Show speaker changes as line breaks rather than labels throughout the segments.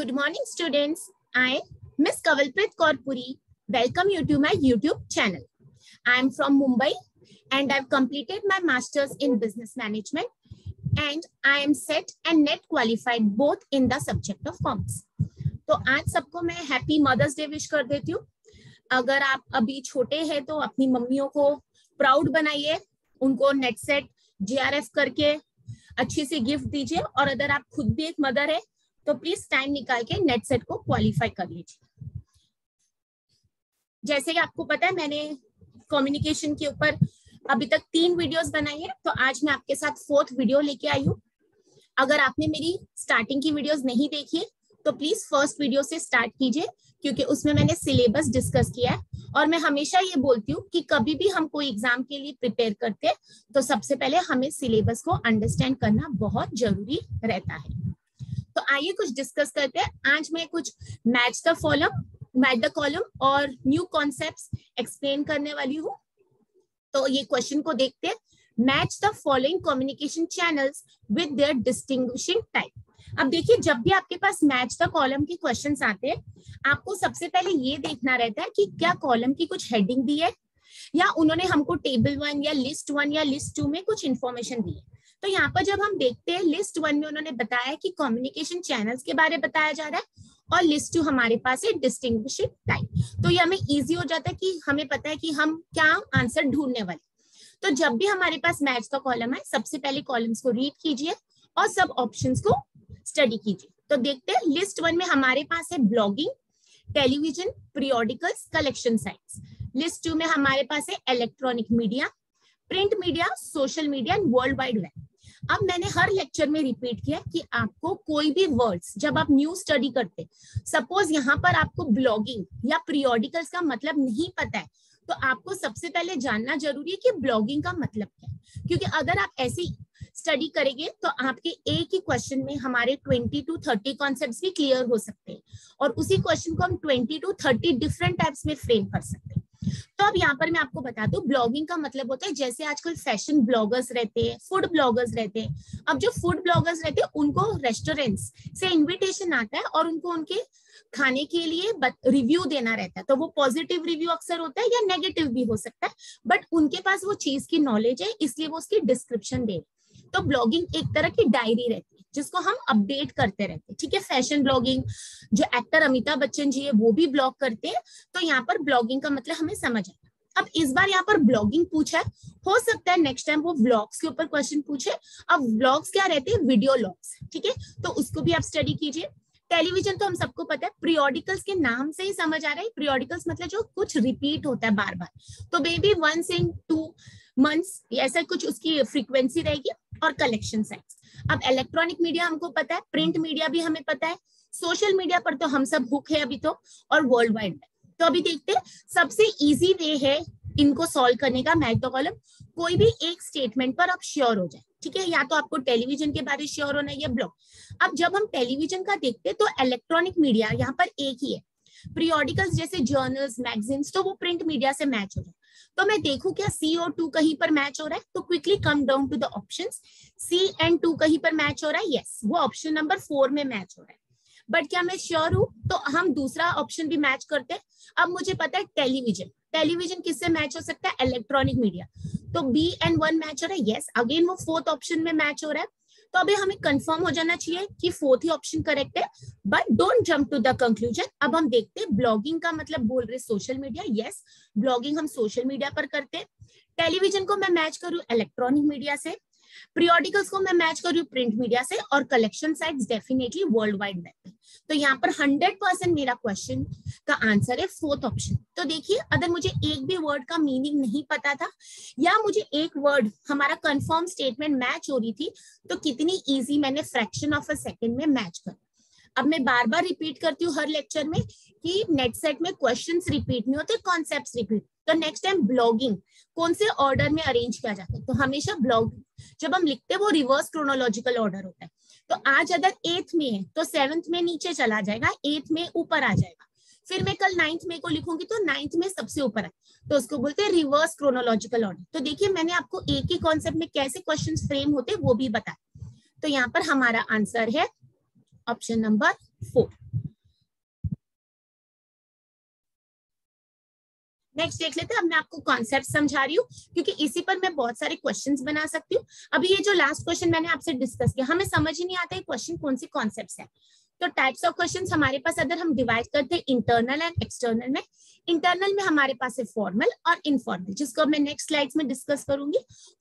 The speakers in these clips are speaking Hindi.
Good morning, students. I, Miss Kavalprit Korpuri, welcome you to my YouTube channel. I am from Mumbai and I've completed my master's in business management and I am set and net qualified both in the subject of commerce. तो आज सबको मैं हैप्पी मदर्स डे विश कर देती हूँ अगर आप अभी छोटे हैं तो अपनी मम्मियों को प्राउड बनाइए उनको नेट सेट जीआरएफ करके अच्छी सी गिफ्ट दीजिए और अगर आप खुद भी एक मदर है तो प्लीज़ टाइम निकाल के नेट सेट को क्वालिफाई कर लीजिए। जैसे कि आपको पता है, मैंने कम्युनिकेशन के ऊपर अभी तक तीन वीडियोस बनाई है तो आज मैं आपके साथ फोर्थ वीडियो लेके आई हूँ। अगर आपने मेरी स्टार्टिंग की वीडियोस नहीं देखी तो प्लीज़ फ़र्स्ट वीडियो से स्टार्ट कीजिए, क्योंकि उसमें मैंने सिलेबस डिस्कस किया है। और मैं हमेशा ये बोलती हूँ कि कभी भी हम कोई एग्ज़ाम के लिए प्रिपेयर करते हैं तो सबसे पहले हमें सिलेबस को अंडरस्टैंड करना बहुत ज़रूरी रहता है। तो आइए कुछ डिस्कस करते हैं। आज मैं कुछ match the column match the column और न्यू कॉन्सेप्ट एक्सप्लेन करने वाली हूँ। तो ये क्वेश्चन को देखते हैं। Match the following communication channels with their distinguishing type अब देखिए, जब भी आपके पास मैच द कॉलम के क्वेश्चन आते हैं, आपको सबसे पहले ये देखना रहता है कि क्या कॉलम की कुछ हेडिंग दी है, या उन्होंने हमको टेबल वन या लिस्ट वन या लिस्ट टू में कुछ इन्फॉर्मेशन दी है। तो यहाँ पर जब हम देखते हैं लिस्ट वन में उन्होंने बताया कि कम्युनिकेशन चैनल्स के बारे में बताया जा रहा है और लिस्ट टू हमारे पास है डिस्टिंग टाइप तो ये हमें इजी हो जाता है कि हमें पता है कि हम क्या आंसर ढूँढने वाले तो जब भी हमारे पास मैच का कॉलम है सबसे पहले कॉलम्स को रीड कीजिए और सब ऑप्शन को स्टडी कीजिए। तो देखते हैं लिस्ट वन में हमारे पास है blogging television periodicals collection sites list two में हमारे पास है electronic media print media social media and world wide web अब मैंने हर लेक्चर में रिपीट किया कि आपको कोई भी वर्ड्स जब आप न्यू स्टडी करते सपोज़ यहाँ पर आपको ब्लॉगिंग या पीरियोडिकल्स का मतलब नहीं पता है तो आपको सबसे पहले जानना ज़रूरी है कि ब्लॉगिंग का मतलब क्या है। क्योंकि अगर आप ऐसी स्टडी करेंगे तो आपके एक ही क्वेश्चन में हमारे 20 टू 30 कॉन्सेप्ट्स भी क्लियर हो सकते हैं। और उसी क्वेश्चन को हम 20 टू 30 डिफरेंट टाइप्स में फ्रेम कर सकते हैं। तो अब यहाँ पर मैं आपको बता दू ब्लॉगिंग का मतलब होता है जैसे आजकल फ़ैशन ब्लॉगर्स रहते हैं फ़ूड ब्लॉगर्स रहते हैं। अब जो फ़ूड ब्लॉगर्स रहते हैं, उनको रेस्टोरेंट्स से इनविटेशन आता है और उनको उनके खाने के लिए रिव्यू देना रहता है। तो वो पॉजिटिव रिव्यू अक्सर होता है या नेगेटिव भी हो सकता है बट उनके पास वो चीज़ की नॉलेज है, इसलिए वो उसकी डिस्क्रिप्शन दे तो ब्लॉगिंग एक तरह की डायरी रहती है। जिसको हम अपडेट करते रहते हैं। ठीक है फ़ैशन ब्लॉगिंग जो एक्टर अमिताभ बच्चन जी है, वो भी ब्लॉग करते हैं। तो यहाँ पर ब्लॉगिंग का मतलब हमें समझ आया। अब इस बार यहाँ पर ब्लॉगिंग पूछा है। हो सकता है नेक्स्ट टाइम वो ब्लॉग्स के ऊपर क्वेश्चन पूछे। अब ब्लॉग्स क्या रहते हैं? वीडियो लॉग्स ठीक है तो उसको भी आप स्टडी कीजिए। टेलीविज़न तो हम सबको पता है प्रियोडिकल्स के नाम से ही समझ आ रहा है। प्रियोडिकल्स मतलब जो कुछ रिपीट होता है बार बार तो baby once in two months ऐसा कुछ उसकी फ्रीक्वेंसी रहेगी और कलेक्शन साइज़ अब इलेक्ट्रॉनिक मीडिया हमको पता है प्रिंट मीडिया भी हमें पता है। सोशल मीडिया पर तो हम सब हुक है अभी तो और वर्ल्ड वाइड तो अभी देखते हैं, सबसे इजी वे है इनको सॉल्व करने का मैथ कॉलम कोई भी एक स्टेटमेंट पर आप श्योर हो जाए। ठीक है? या तो आपको टेलीविज़न के बारे में श्योर होना है या ब्लॉग अब जब हम टेलीविज़न का देखते हैं तो इलेक्ट्रॉनिक मीडिया यहाँ पर एक ही है। प्रियोडिकल्स जैसे जर्नल्स मैगजीन्स तो वो प्रिंट मीडिया से मैच हो जाए तो मैं देखू क्या सी और टू कहीं पर मैच हो रहा है? तो quickly come down to the option C and two कहीं पर मैच हो रहा है? यस वो ऑप्शन नंबर फोर में मैच हो रहा है। बट क्या मैं श्योर हूँ? तो हम दूसरा ऑप्शन भी मैच करते हैं। अब मुझे पता है टेलीविज़न टेलीविज़न किससे मैच हो सकता है? इलेक्ट्रॉनिक मीडिया तो बी एंड वन मैच हो रहा है? यस अगेन वो फोर्थ ऑप्शन में मैच हो रहा है। तो अभी हमें कंफर्म हो जाना चाहिए कि फोर्थ ही ऑप्शन करेक्ट है। But don't jump to the conclusion अब हम देखते हैं ब्लॉगिंग का मतलब बोल रहे सोशल मीडिया यस ब्लॉगिंग हम सोशल मीडिया पर करते हैं। टेलीविज़न को मैं मैच करूँ इलेक्ट्रॉनिक मीडिया से। प्रियोडिकल्स को मैं मैच कर रही हूँ प्रिंट मीडिया से और collection sites definitely world wide web पे तो यहाँ पर हंड्रेड परसेंट मेरा क्वेश्चन का आंसर है फोर्थ ऑप्शन तो देखिए, अगर मुझे एक भी वर्ड का मीनिंग नहीं पता था, या मुझे एक वर्ड हमारा कंफर्म स्टेटमेंट मैच हो रही थी तो कितनी इजी मैंने फ्रैक्शन ऑफ़ अ सेकेंड में मैच कर। अब मैं बार बार रिपीट करती हूँ हर लेक्चर में कि नेट सेट में क्वेश्चंस रिपीट नहीं होते कॉन्सेप्ट रिपीट तो नेक्स्ट टाइम ब्लॉगिंग कौन से ऑर्डर में अरेंज किया जाता है? तो हमेशा ब्लॉग जब हम लिखते हैं वो रिवर्स क्रोनोलॉजिकल ऑर्डर होता है। तो आज अगर एथ में है तो सेवंथ में नीचे चला जाएगा एथ में ऊपर आ जाएगा। फिर मैं कल नाइन्थ में को लिखूँगी तो नाइन्थ में सबसे ऊपर है तो उसको बोलते हैं रिवर्स क्रोनोलॉजिकल ऑर्डर तो देखिए, मैंने आपको एक ही कॉन्सेप्ट में कैसे क्वेश्चन फ्रेम होते वो भी बताया। तो यहाँ पर हमारा आंसर है ऑप्शन नंबर फोर नेक्स्ट देख लेते हैं। अब मैं आपको कॉन्सेप्ट समझा रही हूँ, क्योंकि इसी पर मैं बहुत सारे क्वेश्चन बना सकती हूँ। अभी ये जो लास्ट क्वेश्चन मैंने आपसे डिस्कस किया, हमें समझ ही नहीं आता है क्वेश्चन कौन सी कॉन्सेप्ट है। तो टाइप्स ऑफ़ क्वेश्चन हमारे पास अगर हम डिवाइड करते हैं इंटरनल एंड एक्सटर्नल में इंटरनल में हमारे पास है फॉर्मल और इनफॉर्मल जिसको मैं नेक्स्ट स्लाइड्स में डिस्कस करूँगी।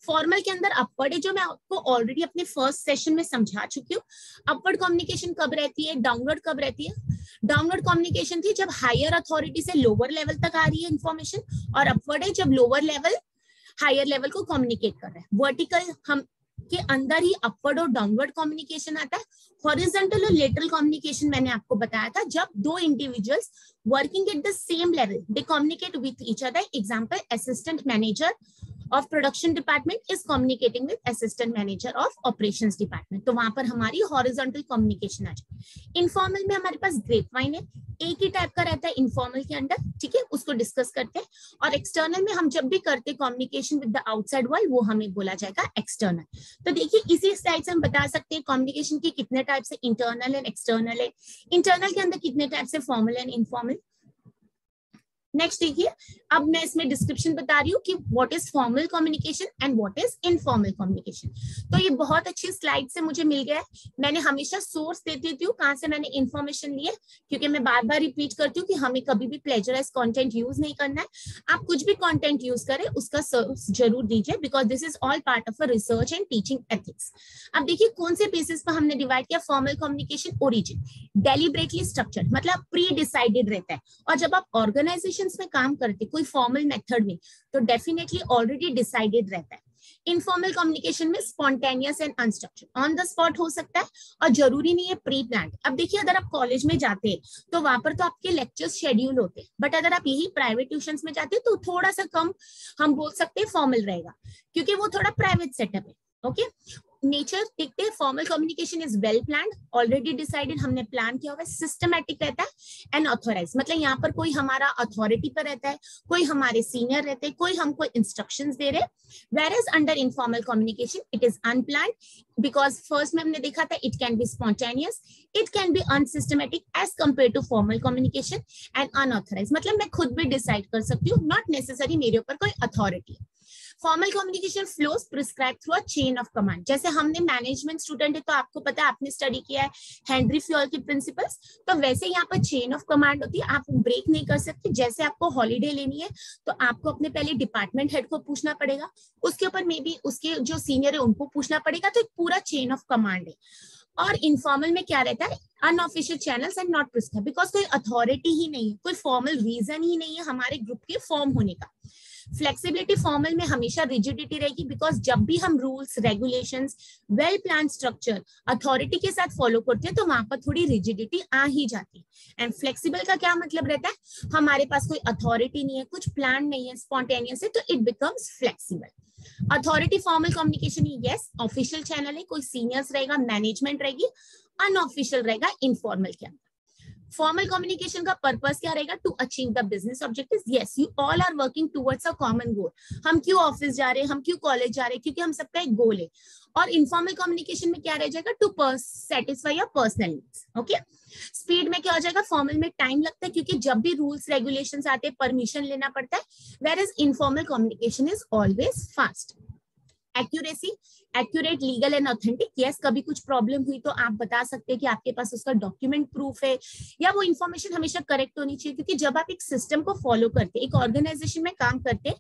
फॉर्मल के अंदर अपवर्ड है, जो मैं आपको ऑलरेडी अपने फ़र्स्ट सेशन में समझा चुकी हूँ। अपवर्ड कम्युनिकेशन कब रहती है? डाउनवर्ड कब रहती है? डाउनवर्ड कम्युनिकेशन थी जब हायर अथॉरिटी से लोअर लेवल तक आ रही है इन्फॉर्मेशन और अपवर्ड है जब लोअर लेवल हायर लेवल को कम्युनिकेट कर रहा है। वर्टिकल हम के अंदर ही अपवर्ड और डाउनवर्ड कम्युनिकेशन आता है। हॉरिजेंटल और लेटरल कम्युनिकेशन मैंने आपको बताया था, जब दो individuals working at the same level they communicate with each other example assistant manager of production department is communicating with assistant manager of operations department तो वहाँ पर हमारी हॉरिजॉन्टल कम्युनिकेशन आ जाए। इनफॉर्मल में हमारे पास ग्रेप वाइन है। एक ही टाइप का रहता है इनफॉर्मल के अंदर, ठीक है? उसको डिस्कस करते हैं। और एक्सटर्नल में हम जब भी करते communication with the outside world वो हमें बोला जाएगा एक्सटर्नल तो देखिए, इसी स्लाइड से हम बता सकते हैं कम्युनिकेशन के कितने टाइप से इंटरनल एंड एक्सटर्नल है। इंटरनल के अंदर कितने टाइप से फॉर्मल एंड इनफॉर्मल नेक्स्ट देखिए, अब मैं इसमें डिस्क्रिप्शन बता रही हूँ कि what is formal communication and what is informal communication तो ये बहुत अच्छी स्लाइड से मुझे मिल गया है। मैंने हमेशा सोर्स देती हूँ, कहाँ से मैंने इन्फॉर्मेशन लिए क्योंकि मैं बार बार रिपीट करती हूँ कि हमें कभी भी प्लेजराइज कॉन्टेंट यूज़ नहीं करना है। आप कुछ भी कॉन्टेंट यूज़ करें, उसका सोर्स ज़रूर दीजिए because this is all part of a research and teaching ethics अब देखिए, कौन से बेसिस पर हमने डिवाइड किया? Formal communication origin deliberately structure मतलब प्री डिसाइडेड रहता है। और जब आप ऑर्गेनाइजेशन में काम करते, कोई फॉर्मल मेथड में तो डेफिनेटली ऑलरेडी डिसाइडेड रहता है। इनफॉर्मल कम्युनिकेशन में spontaneous and unstructured on the spot हो सकता है और ज़रूरी नहीं है प्री प्लान अब देखिए, अगर आप कॉलेज में जाते हैं तो वहाँ पर तो आपके लेक्चर्स शेड्यूल होते हैं बट अगर आप यही प्राइवेट ट्यूशन में जाते हैं तो थोड़ा सा कम, हम बोल सकते हैं फॉर्मल रहेगा, क्योंकि वो थोड़ा प्राइवेट सेटअप है ओके नेचर देखते हैं formal communication is well plan already decided हमने प्लान किया हुआ है सिस्टमैटिक रहता है एंड ऑथोराइज मतलब यहाँ पर कोई हमारा अथॉरिटी पर रहता है, कोई हमारे सीनियर रहते हैं, कोई हमको इंस्ट्रक्शंस दे रहे where is under informal communication it is unplanned because first में हमने देखा था it can be spontaneous it can be unsystematic as compare to formal communication and unauthorised मतलब मैं खुद भी डिसाइड कर सकती हूँ नॉट नेसेसरी मेरे ऊपर कोई authority formal communication flows prescribe through a chain of command. जैसे हमने मैनेजमेंट स्टूडेंट है तो आपको पता है, आपने स्टडी किया है हेनरी फ्योल के प्रिंसिपल्स। तो वैसे यहाँ पर चेन ऑफ़ कमांड होती है, आप ब्रेक नहीं कर सकते। जैसे आपको हॉलीडे लेनी है तो आपको अपने पहले डिपार्टमेंट हेड को पूछना पड़ेगा। उसके ऊपर मे बी उसके जो सीनियर है, उनको पूछना पड़ेगा। तो एक पूरा चेन ऑफ़ कमांड है। और इनफॉर्मल में क्या रहता है? Unofficial channels and not prescribe because कोई अथॉरिटी ही नहीं है, कोई फॉर्मल रीजन ही नहीं है हमारे ग्रुप के फॉर्म होने का। फ्लेक्सिबिलिटी फॉर्मल में हमेशा रिजिडिटी रहेगी बिकॉज़ जब भी हम rules regulation well plan structure authority के साथ फॉलो करते हैं तो वहाँ पर थोड़ी रिजिडिटी आ ही जाती है। एंड फ्लेक्सिबल का क्या मतलब रहता है? हमारे पास कोई अथॉरिटी नहीं है, कुछ प्लान नहीं है स्पॉन्टेनियस है तो it becomes flexible authority formal communication yes official channel है, कोई सीनियर्स रहेगा मैनेजमेंट रहेगी अनऑफिशियल रहेगा इनफॉर्मल के अंदर। फॉर्मल कम्युनिकेशन का पर्पस क्या रहेगा? To achieve the business objective yes you all are working towards a common goal हम क्यों ऑफ़िस जा रहे हैं? हम क्यों कॉलेज जा रहे हैं? क्योंकि हम सबका एक गोल है। और इनफॉर्मल कम्युनिकेशन में क्या रह जाएगा? To satisfy your personal needs okay speed में क्या हो जाएगा? फॉर्मल में टाइम लगता है क्योंकि जब भी रूल्स रेगुलेशंस आते हैं परमिशन लेना पड़ता है। Where is informal communication is always fast accuracy accurate legal and authentic yes कभी कुछ प्रॉब्लम हुई तो आप बता सकते हैं कि आपके पास उसका डॉक्यूमेंट प्रूफ है, या वो इन्फॉर्मेशन हमेशा करेक्ट होनी चाहिए, क्योंकि जब आप एक सिस्टम को फॉलो करते एक ऑर्गेनाइजेशन में काम करते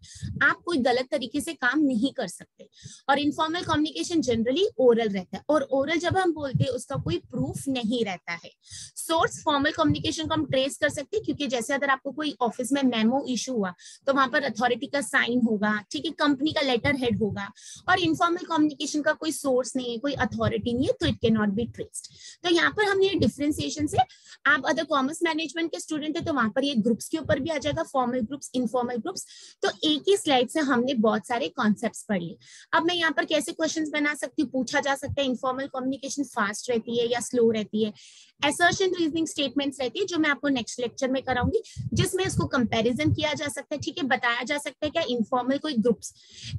आप कोई गलत तरीके से काम नहीं कर सकते। और इनफॉर्मल कम्युनिकेशन जनरली ओरल रहता है, और ओरल जब हम बोलते हैं, उसका कोई प्रूफ नहीं रहता है। सोर्स फॉर्मल कम्युनिकेशन को हम ट्रेस कर सकते हैं, क्योंकि जैसे अगर आपको कोई ऑफ़िस में मेमो इशू हुआ तो वहाँ पर अथॉरिटी का साइन होगा, ठीक है कंपनी का लेटर हेड होगा, और इनफॉर्मल कम्युनिकेशन कम्युनिकेशन का कोई सोर्स नहीं है, कोई अथॉरिटी नहीं है तो it can not be traced तो यहाँ पर हमने डिफ्रेंसिएशन से, आप अदर कॉमर्स मैनेजमेंट के स्टूडेंट है तो वहाँ पर ये ग्रुप्स के ऊपर भी आ जाएगा फॉर्मल ग्रुप्स इनफॉर्मल ग्रुप्स तो एक ही स्लाइड से हमने बहुत सारे कॉन्सेप्ट पढ़ लिए. अब मैं यहाँ पर कैसे क्वेश्चन बना सकती हूँ? पूछा जा सकता है इनफॉर्मल कम्युनिकेशन फास्ट रहती है या स्लो रहती है? एसर्शन रीजनिंग स्टेटमेंट्स रहती है, जो मैं आपको नेक्स्ट लेक्चर में कराऊँगी, जिसमें इसको कंपैरिजन किया जा सकता है, ठीक है? बताया जा सकता है क्या इनफॉर्मल कोई ग्रुप्स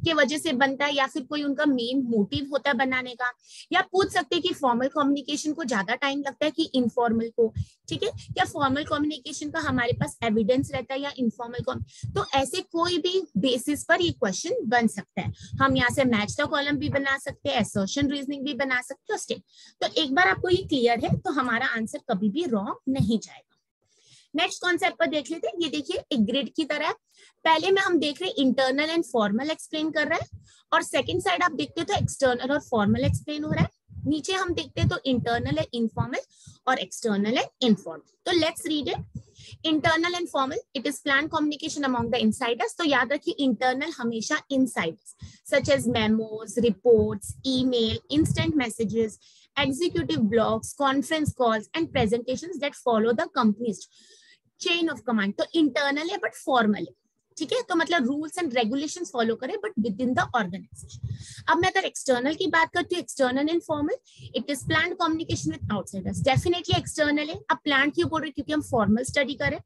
के वजह से बनता है या फिर कोई उनका मेन मोटिव होता है बनाने का? या पूछ सकते हैं कि फॉर्मल कम्युनिकेशन को ज़्यादा टाइम लगता है कि इनफॉर्मल को? ठीक है? या फॉर्मल कम्युनिकेशन का हमारे पास एविडेंस रहता है या इनफॉर्मल तो ऐसे कोई भी बेसिस पर ये क्वेश्चन बन सकता है। हम यहाँ से मैच द कॉलम भी बना सकते हैं एसोशन रीजनिंग भी बना सकते हो स्टेट तो एक बार आपको ये क्लियर है तो हमारा आंसर कभी भी रॉन्ग नहीं जाएगा। नेक्स्ट कॉन्सेप्ट पर देख लेते हैं। ये देखिए, एक ग्रिड की तरह पहले में हम देख रहे हैं इंटरनल एंड फॉर्मल एक्सप्लेन कर रहा है और सेकंड साइड आप देखते तो एक्सटर्नल और फॉर्मल एक्सप्लेन हो रहा है। नीचे हम देखते हैं तो इंटरनल है इनफॉर्मल और एक्सटर्नल है इनफॉर्मल तो let's read it internal and formal it is plan communication among the insiders तो याद रखिए इंटरनल हमेशा insiders such as memos reports email instant messages executive blogs conference calls and presentations that follow the company's chain of command. तो इंटरनल है बट फॉर्मल है। ठीक है? तो मतलब रूल्स एंड रेगुलेशन फॉलो करे but within the organization अब मैं अगर एक्सटर्नल की बात करती हूँ external and formal it is plan communication with outsiders definitely external है। अब प्लान क्यों बोल रहे क्योंकि हम फॉर्मल स्टडी करें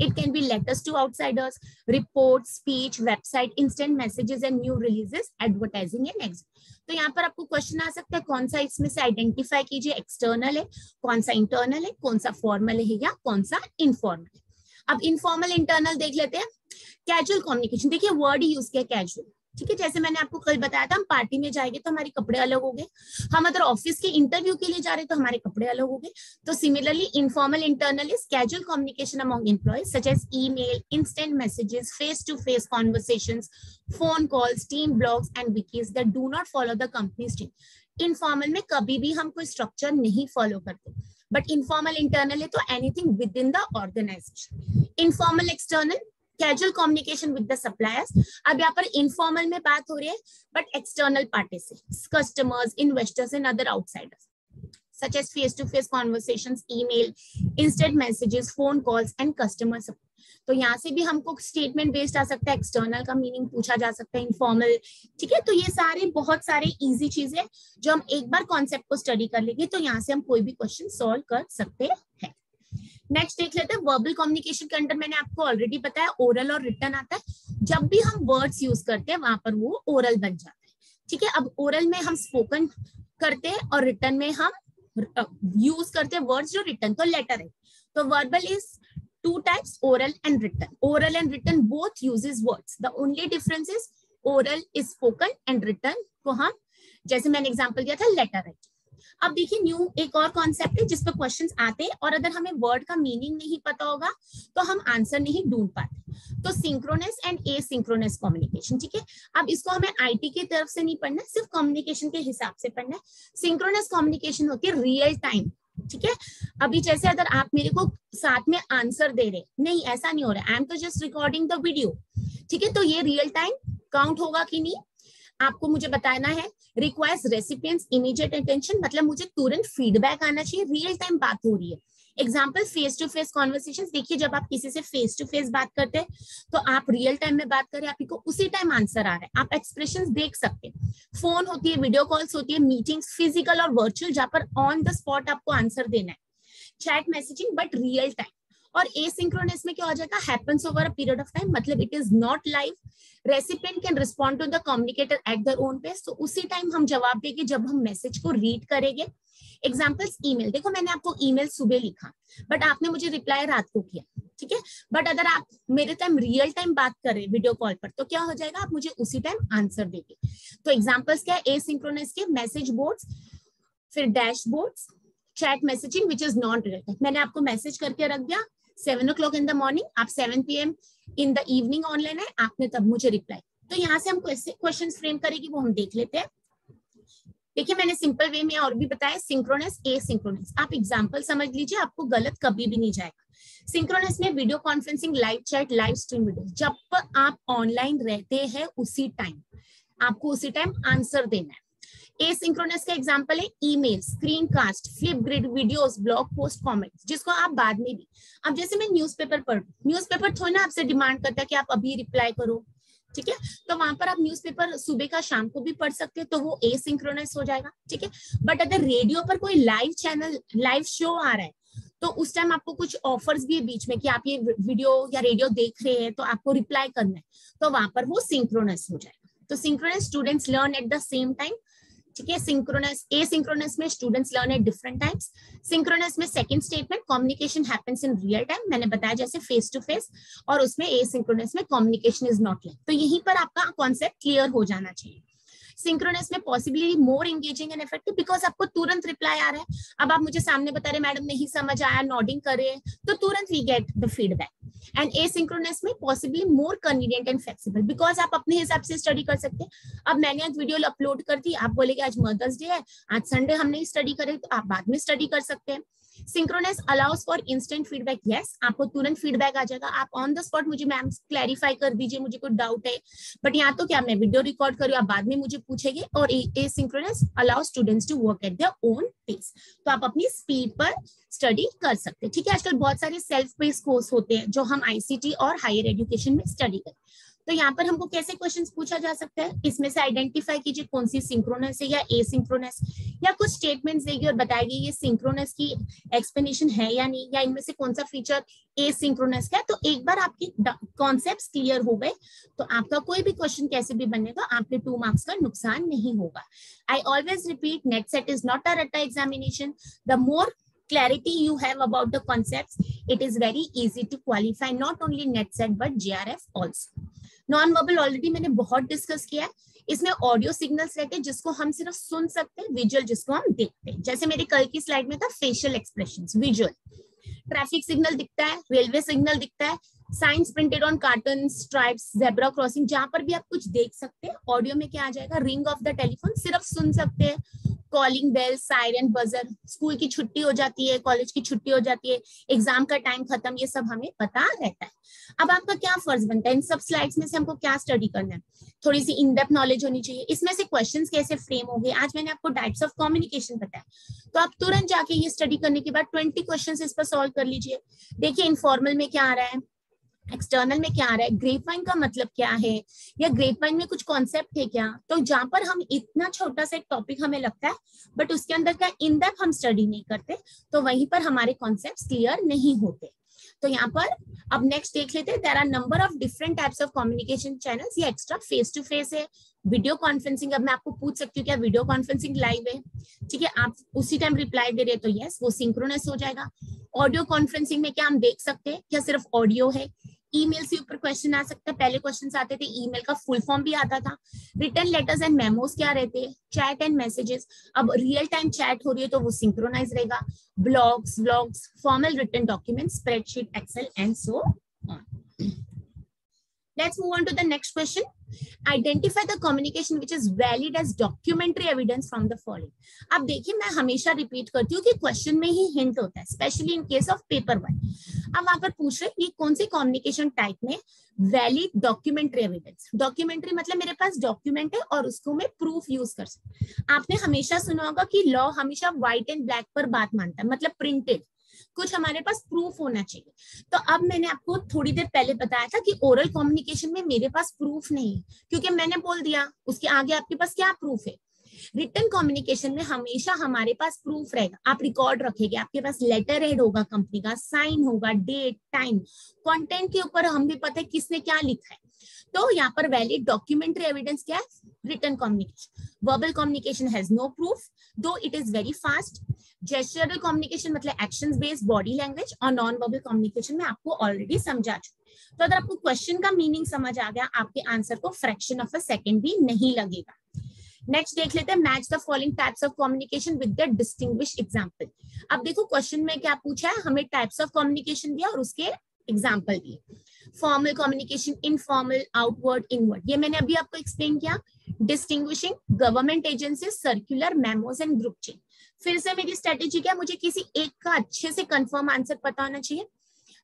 it can be letters to outsiders report speech website instant messages and new releases advertising and exit तो यहाँ पर आपको क्वेश्चन आ सकता है, कौन सा इसमें से आइडेंटिफाई कीजिए एक्सटर्नल है, कौन सा इंटरनल है, कौन सा फॉर्मल है या कौन सा इनफॉर्मल है। अब इनफॉर्मल इंटरनल देख लेते हैं। कैजुअल कम्युनिकेशन देखिए वर्ड ही यूज़ किया कैजुअल ठीक है, जैसे मैंने आपको कल बताया था, हम पार्टी में जाएँगे तो हमारे कपड़े अलग हो गए। हम अगर ऑफ़िस के इंटरव्यू के लिए जा रहे तो हमारे कपड़े अलग हो गए। तो similarly informal internal is casual communication among employees such as email instant messages face to face conversation phone calls team blogs and wikis that do not follow the company's team informal में कभी भी हम कोई स्ट्रक्चर नहीं फॉलो करते। बट इनफॉर्मल इंटरनल है तो anything within the organization informal external casual communication with the suppliers अब यहाँ पर इनफॉर्मल में बात हो रही है बट एक्सटर्नल पार्टी से customers investors and other outsiders such as face to face conversations, email, instant messages, phone calls, and customer support. तो यहाँ से भी हमको स्टेटमेंट बेस्ड आ सकता है एक्सटर्नल का मीनिंग पूछा जा सकता है इनफॉर्मल ठीक है? तो ये सारे, बहुत सारे इजी चीज़ें जो हम एक बार कॉन्सेप्ट को स्टडी कर लेंगे तो यहाँ से हम कोई भी क्वेश्चन सॉल्व कर सकते हैं। नेक्स्ट देख लेते हैं वर्बल कम्युनिकेशन के अंडर मैंने आपको ऑलरेडी बताया ओरल और रिटर्न आता है। जब भी हम वर्ड्स यूज़ करते हैं, वहाँ पर वो ओरल बन जाता है। ठीक है? अब ओरल में हम स्पोकन करते हैं और रिटर्न में हम यूज़ करते हैं वर्ड्स जो रिटर्न तो लेटर है। तो verbal is two types, oral and written. Oral and written both uses words. The only difference is oral is spoken and written को हम, जैसे मैंने एग्जांपल दिया था लेटर राइट अब देखिए न्यू एक और कॉन्सेप्ट है जिसपे क्वेश्चंस आते हैं, और अगर हमें वर्ड का मीनिंग नहीं पता होगा तो हम आंसर नहीं ढूंढ पाते। तो synchronous and asynchronous communication ठीक है? अब इसको हमें आईटी की तरफ़ से नहीं पढ़ना, सिर्फ़ कम्युनिकेशन के हिसाब से पढ़ना है। सिंक्रोनस कम्युनिकेशन होती है रियल टाइम ठीक है? अभी जैसे अगर आप मेरे को साथ में आंसर दे रहे नहीं, ऐसा नहीं हो रहा आई एम तो जस्ट रिकॉर्डिंग द वीडियो ठीक है? तो ये रियल टाइम काउंट होगा कि नहीं? आपको मुझे बताना है रिक्वायर्स रेसिपियंस इमीडिएट अटेंशन मतलब मुझे तुरंत फीडबैक आना चाहिए। रियल टाइम बात हो रही है। Example face to face conversation देखिए, जब आप किसी से फेस टू फेस बात करते हैं तो आप रियल टाइम में बात करें आपको उसी टाइम आंसर आ रहा है। आप एक्सप्रेशन देख सकते हैं। फ़ोन होती है वीडियो कॉल्स होती है मीटिंग्स फ़िज़िकल और वर्चुअल जहाँ पर ऑन द स्पॉट आपको आंसर देना है। Chat messaging but real time और एसिंक्रोनस में क्या हो जाएगा? Happens over a period of time मतलब it is not live recipient can respond to the communicator at their own pace तो उसी टाइम हम जवाब देंगे जब हम मैसेज को रीड करेंगे एग्जाम्पल्स ईमेल देखो, मैंने आपको ईमेल सुबह लिखा बट आपने मुझे रिप्लाई रात को किया, ठीक है? बट अगर आप मेरे टाइम रियल टाइम बात करें वीडियो कॉल पर तो क्या हो जाएगा? आप मुझे उसी टाइम आंसर देंगे। तो एग्जाम्पल्स क्या है? एसिंक्रोनस के मैसेज बोर्ड्स फिर dashboards chat messaging which is not real time मैंने आपको मैसेज करके रख दिया seven o'clock in the morning आप seven P M in the evening online है, आपने तब मुझे रिप्लाई तो यहाँ से हम क्वेश्चन फ्रेम करेगी, वो हम देख लेते हैं। देखिए, मैंने सिंपल वे में और भी बताया सिंक्रोनस ए सिंक्रोनस आप एग्ज़ाम्पल समझ लीजिए, आपको गलत कभी भी नहीं जाएगा। सिंक्रोनस में video conferencing live chat live stream video जब आप ऑनलाइन रहते हैं, उसी टाइम आपको उसी टाइम आंसर देना है। एसिंक्रोनस का एग्जांपल है email screencast Flipgrid videos blog post comments जिसको आप बाद में भी। अब जैसे मैं न्यूज़पेपर पढ़ न्यूज़पेपर थोड़ी ना आपसे डिमांड करता है कि आप अभी रिप्लाई करो, ठीक है? तो वहाँ पर आप न्यूज़पेपर सुबह का शाम को भी पढ़ सकते हैं तो वो ए सिंक्रोनाइज हो जाएगा, ठीक है? बट अगर रेडियो पर कोई लाइव चैनल लाइव शो आ रहा है तो उस टाइम आपको कुछ ऑफर्स भी है बीच में कि आप ये वीडियो या रेडियो देख रहे हैं तो आपको रिप्लाई करना है तो वहाँ पर वो सिंक्रोनस हो जाएगा। तो synchronous students learn at the same time ठीक है? सिंक्रोनस ए सिंक्रोनस में students learn at different times synchronous में second statement communication happens in real time मैंने बताया जैसे फेस टू फेस और उसमें ए सिंक्रोनस में कम्युनिकेशन इज़ नॉट लाइक तो यहीं पर आपका कॉन्सेप्ट क्लियर हो जाना चाहिए। सिंक्रोनस में possibly more engaging and effective because आपको तुरंत रिप्लाई आ रहा है। अब आप मुझे सामने बता रहे मैडम, नहीं समझ आया नॉडिंग करे तो तुरंत we get the feedback and asynchronous में possibly more convenient and flexible because आप अपने हिसाब से स्टडी कर सकते हैं। अब मैंने आज वीडियो अपलोड कर दी, आप बोलेगे, आज मदर्स डे है, आज संडे हम नहीं स्टडी करे तो आप बाद में स्टडी कर सकते हैं। Synchronous allows for instant feedback yes आपको तुरंत फीडबैक आ जाएगा। आप ऑन द स्पॉट मुझे मैम क्लैरिफाई कर दीजिए, मुझे कोई डाउट है। बट यहाँ तो क्या, मैं वीडियो रिकॉर्ड करूँ, आप बाद में मुझे पूछेंगे। और asynchronous allow students to work at their own pace तो आप अपनी स्पीड पर स्टडी कर सकते हैं। ठीक है, आजकल बहुत सारे सेल्फ बेस्ड कोर्स होते हैं जो हम आईसीटी और हायर एजुकेशन में स्टडी करें तो यहाँ पर हमको कैसे क्वेश्चंस पूछा जा सकता है? इसमें से आइडेंटिफाई कीजिए कौन सी सिंक्रोनस है या ए सिंक्रोनस या कुछ स्टेटमेंट्स देगी और बताएगी ये सिंक्रोनस की एक्सप्लेनेशन है या नहीं? या इनमें से कौन सा फीचर ए सिंक्रोनस का है? तो एक बार आपकी कॉन्सेप्ट क्लियर हो गए तो आपका कोई भी क्वेश्चन कैसे भी बनेगा आपके टू मार्क्स का नुकसान नहीं होगा। I always repeat NET SET is not a रट्टा examination the more clarity you have about the concepts, it is very easy to qualify not only NetSet but JRF also. Non verbal already मैंने बहुत डिस्कस किया है। इसमें ऑडियो सिग्नल्स रहते हैं, जिसको हम सिर्फ़ सुन सकते हैं विजुअल जिसको हम देखते हैं। जैसे मेरे कल की स्लाइड में था facial expression visual traffic signal दिखता है रेलवे सिग्नल दिखता है। Signs printed on carton stripes zebra crossing जहाँ पर भी आप कुछ देख सकते हैं ऑडियो में क्या आ जाएगा? रिंग ऑफ़ द टेलीफोन सिर्फ़ सुन सकते हैं। Calling bell siren buzzer school की छुट्टी हो जाती है कॉलेज की छुट्टी हो जाती है एग्ज़ाम का टाइम खत्म, ये सब हमें पता रहता है। अब आपका क्या फ़र्ज़ बनता है? इन सब स्लाइड्स में से हमको क्या स्टडी करना है? थोड़ी सी इन डेप्थ नॉलेज होनी चाहिए। इसमें से क्वेश्चंस कैसे फ्रेम हो गए आज मैंने आपको टाइप्स ऑफ़ कम्युनिकेशन बताया। तो आप तुरंत जाके ये स्टडी करने के बाद ट्वेंटी क्वेश्चन इस पर सॉल्व कर लीजिए। देखिए इनफॉर्मल में क्या आ रहा है? एक्सटर्नल में क्या आ रहा है? ग्रेप वाइन का मतलब क्या है? या ग्रेप वाइन में कुछ कॉन्सेप्ट है क्या? तो जहाँ पर हम इतना छोटा सा एक टॉपिक हमें लगता है बट उसके अंदर का इन डेप हम स्टडी नहीं करते तो वहीं पर हमारे कॉन्सेप्ट क्लियर नहीं होते। तो यहाँ पर अब नेक्स्ट देख लेते हैं there are number of different types of communication channels ये एक्स्ट्रा फेस टू फेस है। वीडियो कॉन्फ्रेंसिंग अब मैं आपको पूछ सकती हूँ, क्या वीडियो कॉन्फ्रेंसिंग लाइव है? ठीक है, आप उसी टाइम रिप्लाई दे रहे तो यस वो सिंक्रोनस हो जाएगा। ऑडियो कॉन्फ्रेंसिंग में क्या हम देख सकते हैं, क्या सिर्फ़ ऑडियो है? ईमेल से ऊपर क्वेश्चन आ सकता है। पहले क्वेश्चन आते थे, ईमेल का फुल फॉर्म भी आता था। रिटर्न लेटर्स एंड मेमोज क्या रहते हैं? चैट एंड मैसेजेस अब रियल टाइम चैट हो रही है तो वो सिंक्रोनाइज रहेगा। Blogs vlogs formal written document spreadsheet Excel and so on let's move on to the next question. Identify the communication which is valid as documentary evidence from the following. अब देखिए, मैं हमेशा रिपीट करती हूँ कि क्वेश्चन में ही हिंट होता है specially in case of paper one अब वहाँ पर पूछ रहे ये कौन सी कम्युनिकेशन टाइप में वैलिड डॉक्यूमेंट्री एविडेंस डॉक्यूमेंट्री मतलब मेरे पास डॉक्यूमेंट है और उसको मैं प्रूफ यूज़ कर सकती आपने हमेशा सुना होगा कि लॉ हमेशा व्हाइट एंड ब्लैक पर बात मानता है मतलब प्रिंटेड कुछ हमारे पास प्रूफ होना चाहिए। तो अब मैंने आपको थोड़ी देर पहले बताया था कि ओरल कम्युनिकेशन में मेरे पास प्रूफ नहीं है, क्योंकि मैंने बोल दिया, उसके आगे आपके पास क्या प्रूफ है? रिटर्न कम्युनिकेशन में हमेशा हमारे पास प्रूफ रहेगा। आप रिकॉर्ड रखेंगे, आपके पास लेटर हेड होगा कंपनी का साइन होगा डेट टाइम कंटेंट के ऊपर हम भी पता है किसने क्या लिखा है। तो यहाँ पर वैलिड डॉक्यूमेंट्री एविडेंस क्या है? Written communication verbal communication has no proof though it is very fast gestural communication मतलब एक्शन बेस्ड बॉडी लैंग्वेज और नॉन वर्बल कम्युनिकेशन में आपको ऑलरेडी समझा चुकी तो अगर आपको क्वेश्चन का मीनिंग समझ आ गया, आपके आंसर को फ्रैक्शन ऑफ़ अ सेकेंड भी नहीं लगेगा। नेक्स्ट देख लेते हैं match the following types of communication with the distinguish example अब देखो क्वेश्चन में क्या पूछा है? हमें टाइप्स ऑफ़ कम्युनिकेशन दिया और उसके एग्ज़ाम्पल दिए। Formal communication informal outward inward ये मैंने अभी आपको एक्सप्लेन किया। Distinguishing government agency circular memos and group chain फिर से मेरी स्ट्रेटेजी क्या मुझे किसी एक का अच्छे से कंफर्म आंसर पता होना चाहिए।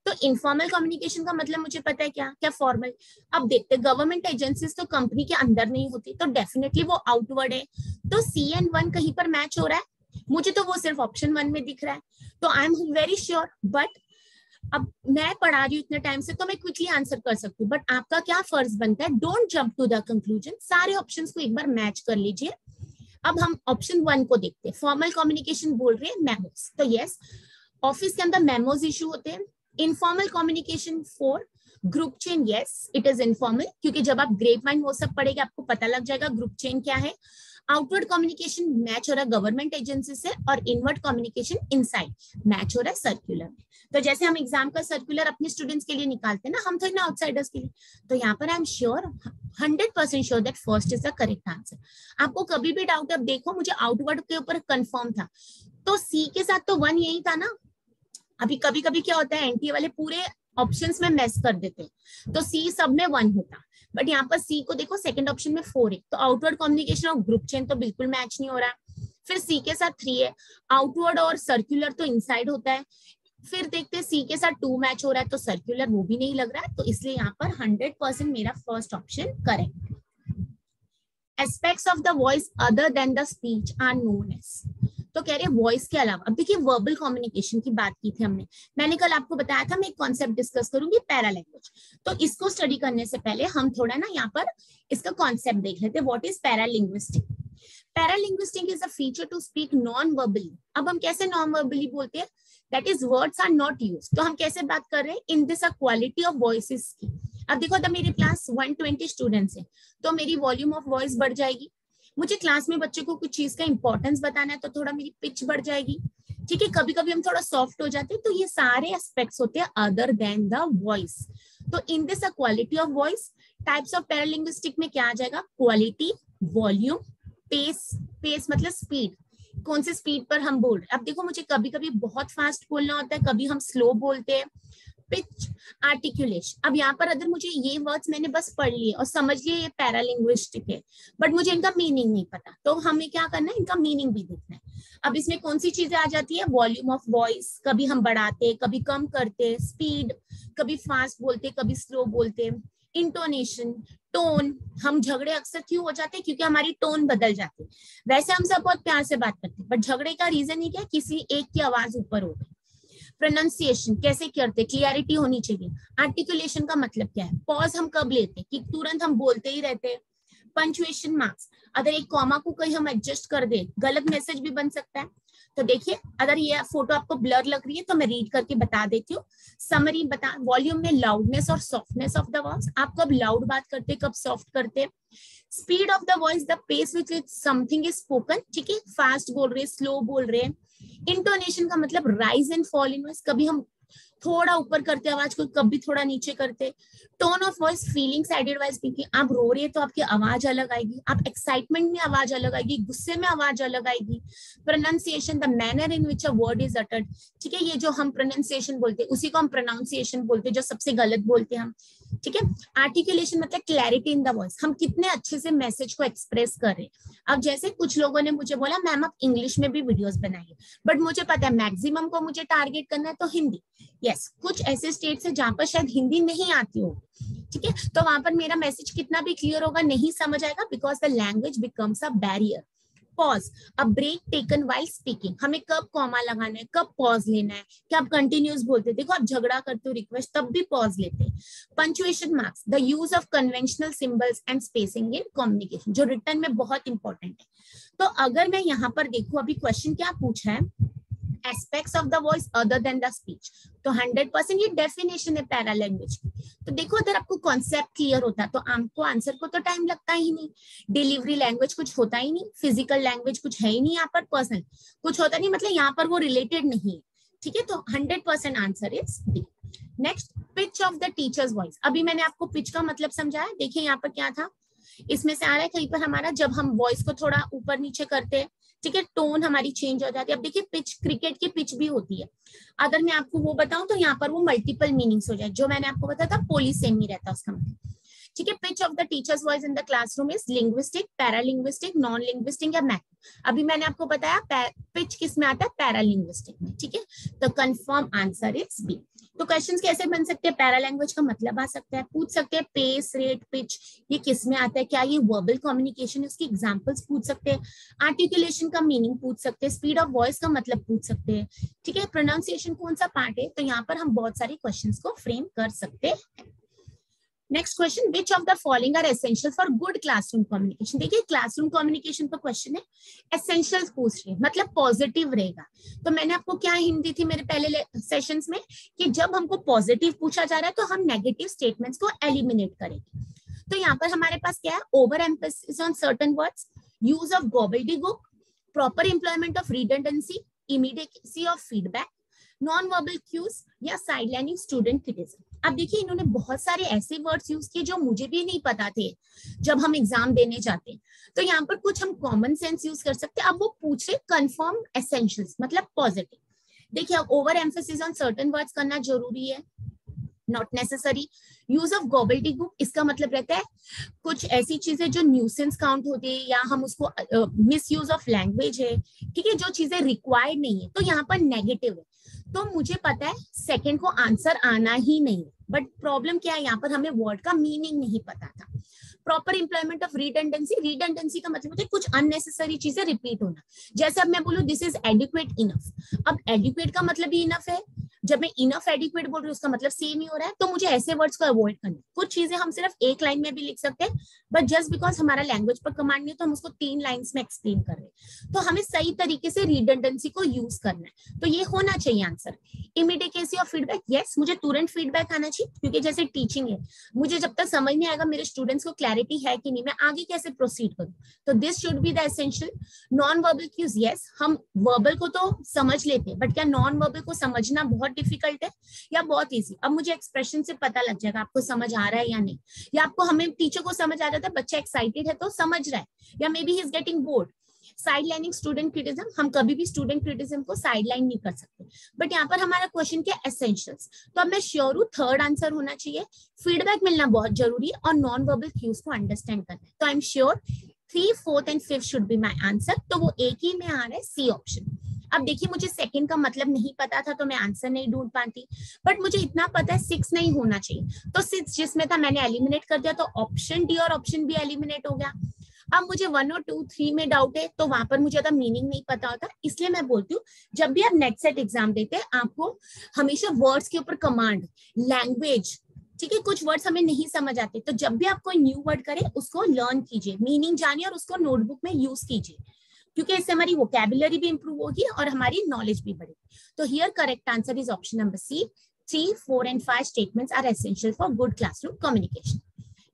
तो इनफॉर्मल कम्युनिकेशन का मतलब मुझे पता है क्या? क्या फॉर्मल अब देखते गवर्नमेंट एजेंसीज तो कंपनी के अंदर नहीं होती तो डेफिनेटली वो आउटवर्ड है। तो सी एन वन कहीं पर मैच हो रहा है? मुझे तो वो सिर्फ़ ऑप्शन वन में दिख रहा है। तो I am very sure but अब मैं पढ़ा रही हूँ इतने टाइम से तो मैं क्विकली आंसर कर सकती हूँ बट आपका क्या फ़र्ज़ बनता है? Don't jump to the conclusion सारे ऑप्शन को एक बार मैच कर लीजिए। अब हम ऑप्शन वन को देखते हैं। फॉर्मल कम्युनिकेशन बोल रहे हैं मेमोज तो यस ऑफ़िस के अंदर मेमोज इशू होते हैं। Informal communication four group chain yes it is informal क्योंकि जब आप ग्रेप माइन वो सब पढ़ेगा, आपको पता लग जाएगा ग्रुप चेन क्या है। आउटवर्ड कम्युनिकेशन मैच हो रहा है गवर्नमेंट एजेंसी से और इनवर्ड कम्युनिकेशन इनसाइड मैच हो रहा है सर्कुलर तो जैसे हम एग्ज़ाम का सर्कुलर अपने स्टूडेंट्स के लिए निकालते हैं ना, हम थोड़ी ना आउटसाइडर्स के लिए तो यहाँ पर I am sure hundred percent sure that first is the correct answer आपको कभी भी डाउट अब देखो, मुझे आउटवर्ड के ऊपर कंफर्म था। तो सी के साथ तो वन यही था ना। अभी कभी कभी क्या होता है एनटीए वाले पूरे ऑप्शंस में मैस कर देते हैं। तो सी सब में वन होता। बट यहाँ पर सी को देखो सेकंड ऑप्शन में फोर है। तो आउटवर्ड कम्युनिकेशन और ग्रुप चेन तो बिल्कुल मैच नहीं हो रहा फिर सी के साथ थ्री है। आउटवर्ड और सर्कुलर तो इनसाइड होता है। फिर देखते हैं सी के साथ टू मैच हो रहा है तो सर्कुलर वो भी नहीं लग रहा है। तो इसलिए यहाँ पर हंड्रेड परसेंट मेरा first option correct aspects of the voice other than the speech are known as तो कह रहे हैं वॉइस के अलावा। अब देखिए वर्बल कम्युनिकेशन की बात की थी हमने। मैंने कल आपको बताया था, मैं एक कॉन्सेप्ट डिस्कस करूँगी पैरा लैंग्वेज तो इसको स्टडी करने से पहले हम थोड़ा ना यहाँ पर इसका कॉन्सेप्ट देख लेते what is paralinguistic paralinguistic is a feature to speak non verbally अब हम कैसे नॉन वर्बली बोलते हैं? That is words are not use तो हम कैसे बात कर रहे हैं? In this a quality of voice की। अब देखो तो मेरी क्लास 120 स्टूडेंट्स है। तो मेरी वॉल्यूम ऑफ़ वॉइस बढ़ जाएगी। मुझे क्लास में बच्चे को कुछ चीज़ का इंपॉर्टेंस बताना है तो थोड़ा मेरी पिच बढ़ जाएगी। ठीक है कभी कभी हम थोड़ा सॉफ्ट हो जाते हैं तो ये सारे एस्पेक्ट्स होते हैं अदर देन द वॉइस तो in this a quality of voice types of paralinguistic में क्या आ जाएगा? क्वालिटी वॉल्यूम पेस पेस मतलब स्पीड कौन से स्पीड पर हम बोल रहे अब देखो, मुझे कभी कभी बहुत फास्ट बोलना होता है, कभी हम स्लो बोलते हैं। पिच आर्टिकुलेशन अब यहाँ पर अगर मुझे ये वर्ड्स मैंने बस पढ़ लिए और समझ लिए ये पैरालिंग्विस्टिक है बट मुझे इनका मीनिंग नहीं पता तो हमें क्या करना है? इनका मीनिंग भी देखना है। अब इसमें कौन सी चीज़ें आ जाती है? वॉल्यूम ऑफ़ वॉइस कभी हम बढ़ाते, कभी कम करते स्पीड कभी फास्ट बोलते, कभी स्लो बोलते इंटोनेशन टोन हम झगड़े अक्सर क्यों हो जाते हैं? क्योंकि हमारी टोन बदल जाती है। वैसे हम सब बहुत प्यार से बात करते हैं बट झगड़े का रीजन ही क्या किसी एक की आवाज़ ऊपर हो गई। प्रोनाउंसिएशन कैसे करते क्लियरिटी होनी चाहिए। आर्टिकुलेशन का मतलब क्या है? पॉज हम कब लेते हैं? कि तुरंत हम बोलते ही रहते हैं। पंचुएशन मार्क्स अगर एक कॉमा को कहीं हम एडजस्ट कर दे, गलत मैसेज भी बन सकता है। तो देखिए, अगर ये फ़ोटो आपको ब्लर लग रही है तो मैं रीड करके बता देती हूँ। समरी बता वॉल्यूम में लाउडनेस और सॉफ्टनेस ऑफ़ द वॉइस आप कब लाउड बात करते कब सॉफ्ट करते speed of the voice the pace which something is spoken ठीक है? फास्ट बोल रहे स्लो बोल रहे इंटोनेशन का मतलब rise and fall in voice कभी हम थोड़ा ऊपर करते, आवाज़ को कभी थोड़ा नीचे करते। Tone of voice feeling sided wise speaking आप रो रहे हैं तो आपकी आवाज़ अलग आएगी। आप एक्साइटमेंट में आवाज़ अलग आएगी, गुस्से में आवाज़ अलग आएगी। Pronunciation the manner in which a word is uttered ठीक है, ये जो हम प्रोनाउंसिएशन बोलते हैं, उसी को हम प्रोनाउंसिएशन बोलते हैं, जो सबसे गलत बोलते हैं हम। ठीक है? आर्टिकुलेशन मतलब क्लैरिटी इन द वॉइस हम कितने अच्छे से मैसेज को एक्सप्रेस कर रहे हैं। अब जैसे कुछ लोगों ने मुझे बोला मैम आप इंग्लिश में भी वीडियोस बनाइए। बट मुझे पता है मैक्सिमम को मुझे टारगेट करना है तो हिंदी। यस yes, कुछ ऐसे स्टेट्स है जहाँ पर शायद हिंदी नहीं आती हो ठीक है? तो वहाँ पर मेरा मैसेज कितना भी क्लियर होगा नहीं समझ आएगा because the language becomes a barrier pause a break taken while speaking हमें कब कॉमा लगाना है? कब पॉज लेना है? क्या आप कंटिन्यूस बोलते देखो, आप झगड़ा करते हो रिक्वेस्ट तब भी पॉज लेते हैं। Punctuation marks the use of conventional symbols and spacing in communication जो रिटर्न में बहुत इंपॉर्टेंट है। तो अगर मैं यहाँ पर देखू, अभी क्वेश्चन क्या पूछा है? Aspects of the voice other than the speech तो 100 परसेंट ये डेफिनेशन है पैरा लैंग्वेज की। तो देखो अगर आपको कॉन्सेप्ट क्लियर होता तो आपको आंसर को तो टाइम लगता ही नहीं। डिलीवरी लैंग्वेज कुछ होता ही नहीं। फ़िज़िकल लैंग्वेज कुछ है ही नहीं यहाँ पर पर्सनल कुछ होता नहीं मतलब यहाँ पर वो रिलेटेड नहीं है। ठीक है? तो hundred percent answer is D next pitch of the teacher's voice अभी मैंने आपको पिच का मतलब समझाया। देखिए यहाँ पर क्या था। इसमें से आ रहा है, कहीं पर हमारा जब हम वॉइस को थोड़ा ऊपर नीचे करते हैं ठीक है टोन हमारी चेंज हो जाती है। अब देखिए पिच क्रिकेट की पिच भी होती है। अगर मैं आपको वो बताऊँ तो यहाँ पर वो मल्टीपल मीनिंग्स हो जाए। जो मैंने आपको बताया था पोली सेम ही रहता उसका मतलब। ठीक है pitch of the teacher's voice in the classroom is linguistic paralinguistic non linguistic या मैथ अभी मैंने आपको बताया पिच किसमें आता है? पैरालिंग्विस्टिक में। ठीक है? The confirm answer is B तो क्वेश्चन कैसे बन सकते हैं? पैरा लैंग्वेज का मतलब आ सकता है। पूछ सकते हैं पेस रेट पिच ये किसमें आता है, क्या ये वर्बल कम्युनिकेशन उसकी एग्जाम्पल्स पूछ सकते हैं। आर्टिकुलेशन का मीनिंग पूछ सकते हैं। स्पीड ऑफ़ वॉइस का मतलब पूछ सकते हैं। ठीक है प्रोनाउंसिएशन कौन सा पार्ट है? तो यहाँ पर हम बहुत सारे क्वेश्चन को फ्रेम कर सकते हैं। Next question which of the following are essential for good classroom communication देखिए क्लासरूम कम्युनिकेशन पर क्वेश्चन है एसेंशियल पूछ रहे मतलब पॉजिटिव रहेगा। तो मैंने आपको क्या हिंट दी थी मेरे पहले सेशंस में, कि जब हमको पॉजिटिव पूछा जा रहा है तो हम नेगेटिव स्टेटमेंट्स को एलिमिनेट करेंगे। तो यहाँ पर हमारे पास क्या है? Over emphasis on certain words use of gobbledygook proper employment of redundancy immediacy of feedback non verbal cues या साइडलाइनिंग स्टूडेंट क्रिटिज्म अब देखिए, इन्होंने बहुत सारे ऐसे वर्ड्स यूज़ किए जो मुझे भी नहीं पता थे जब हम एग्ज़ाम देने जाते तो यहाँ पर कुछ हम कॉमन सेंस यूज़ कर सकते अब वो पूछ रहे कंफर्म एसेंशियल्स मतलब पॉजिटिव देखिए, अब over emphasis on certain words करना ज़रूरी है not necessary use of gobbledygook इसका मतलब रहता है कुछ ऐसी चीज़ें जो न्यूसेंस काउंट होती है या हम उसको मिस यूज़ ऑफ़ लैंग्वेज है, ठीक है, जो चीज़ें रिक्वायर्ड नहीं है। तो यहाँ पर नेगेटिव है। तो मुझे पता है सेकंड को आंसर आना ही नहीं। बट प्रॉब्लम क्या है, यहाँ पर हमें वर्ड का मीनिंग नहीं पता था। Proper employment of redundancy redundancy का मतलब होता है कुछ अननेसेसरी चीज़ें रिपीट होना। जैसे अब मैं बोलू दिस इज़ एडिक्वेट इनफ अब एडिक्वेट का मतलब ही इनफ है। जब मैं इनफ एडिक्वेट बोल रही हूँ, उसका मतलब सेम ही हो रहा है तो मुझे ऐसे वर्ड्स को अवॉइड करना कुछ चीज़ें हम सिर्फ़ एक लाइन में भी लिख सकते हैं बट जस्ट बिकॉज़ हमारा लैंग्वेज पर कमांड नहीं है तो हम उसको तीन लाइन्स में एक्सप्लेन कर रहे हैं। तो हमें सही तरीके से रिडेंडेंसी को यूज़ करना है। तो ये होना चाहिए answer immediacy of feedback yes मुझे तुरंत फीडबैक आना चाहिए, क्योंकि जैसे टीचिंग है, मुझे जब तक समझ नहीं आएगा, मेरे स्टूडेंट्स को क्लैरिटी है कि नहीं, मैं आगे कैसे प्रोसीड करूँ? तो this should be the essential non verbal cues yes हम वर्बल को तो समझ लेते हैं बट क्या नॉन वर्बल को समझना बहुत डिफ़िकल्ट है या बहुत ईजी अब मुझे एक्सप्रेशन से पता लग जाएगा आपको समझ आ रहा है या नहीं। या आपको हमें टीचर को समझ आ जाता है बच्चा एक्साइटेड है तो समझ रहा है। या maybe is getting board sidelining student criticism हम कभी भी स्टूडेंट क्रिटिज्म को साइड लाइन नहीं कर सकते। बट यहाँ पर हमारा क्वेश्चन क्या एसेंशियल्स तो अब मैं श्योर हूँ थर्ड आंसर होना चाहिए। फीडबैक मिलना बहुत ज़रूरी है और नॉन वर्बल क्यूज को अंडरस्टैंड करना है। तो I am sure three fourth and fifth should be my answer तो वो एक ही में आ रहा है सी ऑप्शन अब देखिए, मुझे सेकंड का मतलब नहीं पता था तो मैं आंसर नहीं ढूंढ पाती। बट मुझे इतना पता है सिक्स नहीं होना चाहिए। तो सिक्स जिसमें था, मैंने एलिमिनेट कर दिया तो ऑप्शन डी और ऑप्शन बी एलिमिनेट हो गया। अब मुझे वन और टू थ्री में डाउट है तो वहाँ पर मुझे ज़्यादा मीनिंग नहीं पता होता। इसलिए मैं बोलती हूँ, जब भी आप नेट सेट एग्ज़ाम देते हैं, आपको हमेशा वर्ड्स के ऊपर कमांड लैंग्वेज ठीक है, कुछ वर्ड्स हमें नहीं समझ आते। तो जब भी आप कोई न्यू वर्ड करें, उसको लर्न कीजिए। मीनिंग जानिए और उसको नोटबुक में यूज़ कीजिए। क्योंकि इससे हमारी वोकेबुलरी भी इंप्रूव होगी और हमारी नॉलेज भी बढ़ेगी। तो here correct answer is option number C three four and five statements are essential for good classroom communication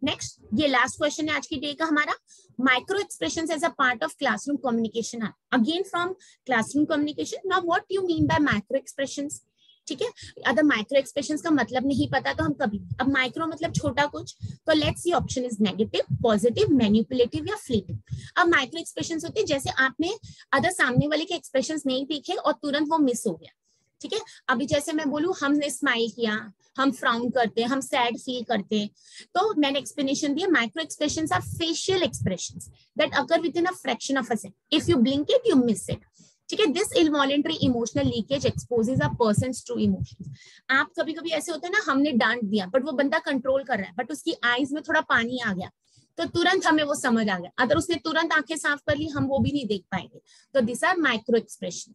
next ये लास्ट क्वेश्चन है आज की डे का हमारा। Micro expression as a part of classroom communication again from classroom communication now what you mean by micro expressions ठीक है? अगर माइक्रो एक्सप्रेशन का मतलब नहीं पता तो हम कभी अब माइक्रो मतलब छोटा कुछ तो let's see option is negative positive manipulative या फ्लीटिंग अब माइक्रो एक्सप्रेशन होते हैं, जैसे आपने अदर सामने वाले के एक्सप्रेशन नहीं देखे और तुरंत वो मिस हो गया। ठीक है? अभी जैसे मैं बोलू, हमने स्माइल किया, हम फ्राउन करते हैं हम सैड फील करते हैं तो मैंने एक्सप्लेनेशन दिया micro expression are facial expression that occur within a fraction of a second if you blink it you miss it ठीक है this involuntary emotional leakage exposes a person true emotions आप कभी कभी ऐसे होते हैं ना, हमने डांट दिया बट वो बंदा कंट्रोल कर रहा है बट उसकी आईज में थोड़ा पानी आ गया तो तुरंत हमें वो समझ आ गया। अगर उसने तुरंत आँखें साफ़ कर ली, हम वो भी नहीं देख पाएँगे। तो this are micro expression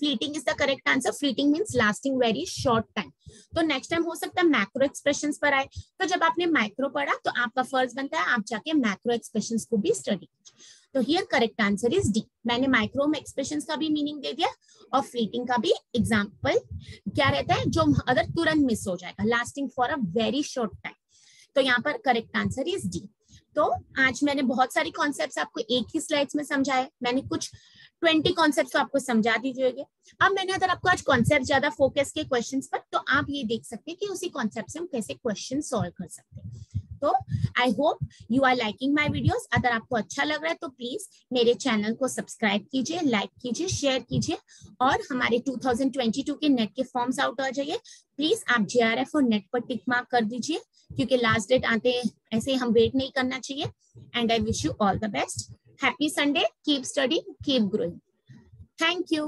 fleeting is the correct answer fleeting means lasting very short time तो नेक्स्ट टाइम हो सकता है मैक्रो एक्सप्रेशन पर आए। तो जब आपने माइक्रो पढ़ा तो आपका फ़र्ज़ बनता है, आप जाके मैक्रो एक्सप्रेशन को भी स्टडी तो here correct answer is D मैंने माइक्रो में एक्सप्रेशन का भी मीनिंग दे दिया और फ्लीटिंग का भी एग्ज़ाम्पल क्या रहता है? जो अगर तुरंत मिस हो जाएगा lasting for a very short time तो यहाँ पर करेक्ट आंसर इज़ डी तो आज मैंने बहुत सारी कॉन्सेप्ट्स आपको एक ही स्लाइड्स में समझाए। मैंने कुछ ट्वेंटी कॉन्सेप्ट आपको समझा दीजिएगा अब मैंने अगर आपको आज कॉन्सेप्ट ज़्यादा फोकस किए क्वेश्चंस पर तो आप ये देख सकते हैं कि उसी कॉन्सेप्ट से हम कैसे क्वेश्चन सॉल्व कर सकते हैं। तो I hope you are liking my videos अगर आपको अच्छा लग रहा है तो प्लीज़ मेरे चैनल को सब्सक्राइब कीजिए लाइक कीजिए शेयर कीजिए और हमारे 2022 के नेट के फॉर्म्स आउट आ जाइए। प्लीज़ आप जे आर एफ़ और नेट पर टिक मार्क कर दीजिए क्योंकि लास्ट डेट आते हैं ऐसे हम वेट नहीं करना चाहिए। And I wish you all the best happy Sunday keep studying, keep growing. Thank you.